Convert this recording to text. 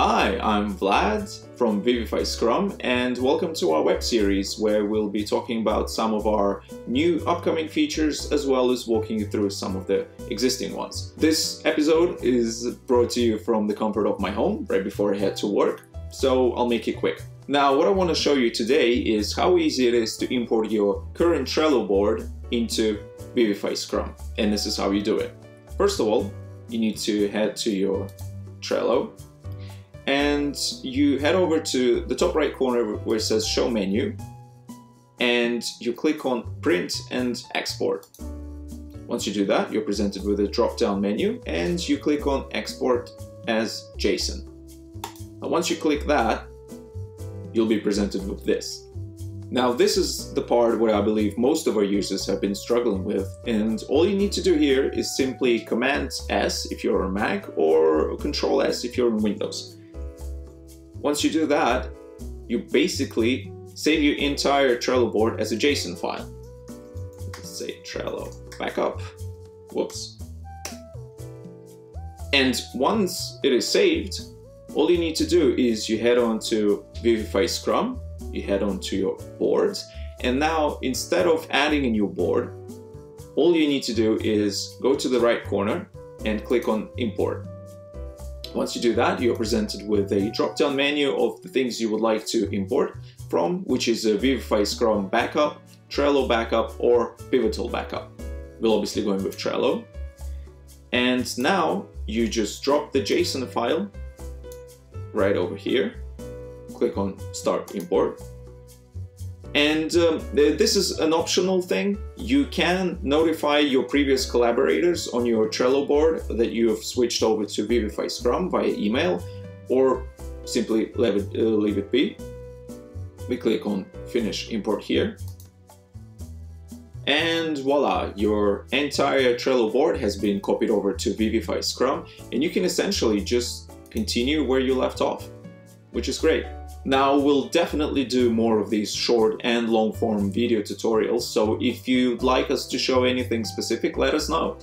Hi, I'm Vlad from Vivify Scrum and welcome to our web series where we'll be talking about some of our new upcoming features as well as walking you through some of the existing ones. This episode is brought to you from the comfort of my home right before I head to work, so I'll make it quick. Now what I want to show you today is how easy it is to import your current Trello board into Vivify Scrum and this is how you do it. First of all, you need to head to your Trello and you head over to the top right corner where it says show menu and you click on print and export. Once you do that, you're presented with a drop down menu and you click on export as JSON. Now, once you click that, you'll be presented with this. Now this is the part where I believe most of our users have been struggling with and all you need to do here is simply Command S if you're on Mac or Control S if you're on Windows. Once you do that, you basically save your entire Trello board as a JSON file. Let's say Trello backup. Whoops. And once it is saved, all you need to do is you head on to Vivify Scrum, you head on to your boards, and now instead of adding a new board, all you need to do is go to the right corner and click on import. Once you do that, you're presented with a drop-down menu of the things you would like to import from, which is a Vivify Scrum backup, Trello backup, or Pivotal backup. We'll obviously go in with Trello. And now you just drop the JSON file right over here. Click on Start Import. And um, this is an optional thing. You can notify your previous collaborators on your Trello board that you have switched over to Vivify Scrum via email or simply leave it, uh, leave it be. We click on Finish Import here. And voila, your entire Trello board has been copied over to Vivify Scrum and you can essentially just continue where you left off, which is great. Now we'll definitely do more of these short and long form video tutorials, so if you'd like us to show anything specific, let us know.